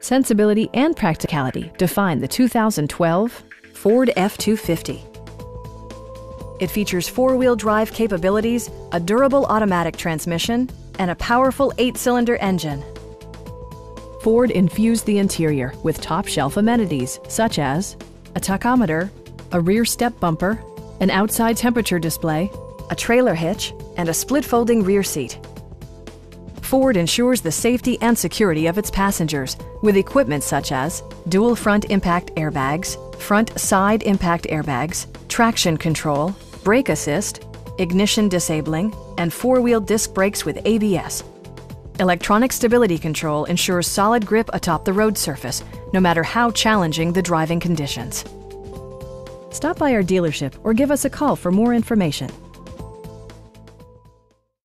Sensibility and practicality define the 2012 Ford F-250. It features four-wheel drive capabilities, a durable automatic transmission, and a powerful eight-cylinder engine. Ford infused the interior with top-shelf amenities such as a tachometer, a rear step bumper, an outside temperature display, a trailer hitch, and a split-folding rear seat. Ford ensures the safety and security of its passengers with equipment such as dual front impact airbags, front side impact airbags, traction control, brake assist, ignition disabling, and four-wheel disc brakes with ABS. Electronic stability control ensures solid grip atop the road surface, no matter how challenging the driving conditions. Stop by our dealership or give us a call for more information.